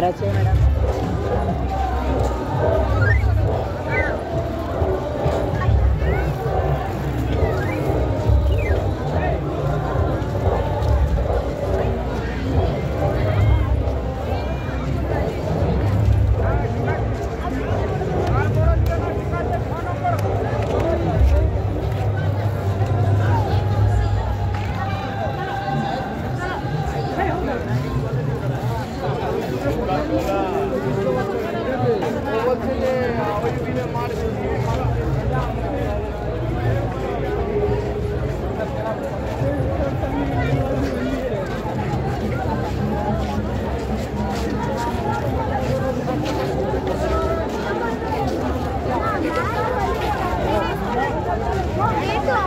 ग्यारह छः madam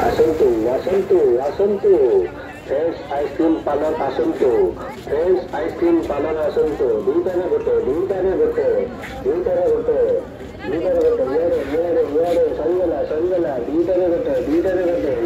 Asunto, asunto, asunto. Fresh ice cream asunto. Fresh ice cream parlor, asunto. Do it again, do it again, do it again, do it again, do it again. Do it again, do it again, do it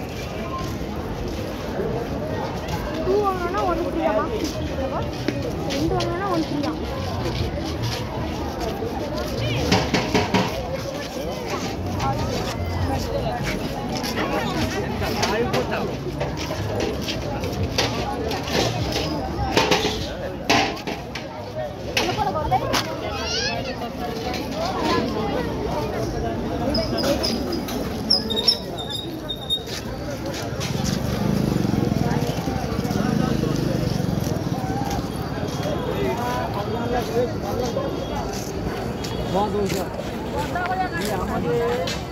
挖东西。我带回来拿。你养活的。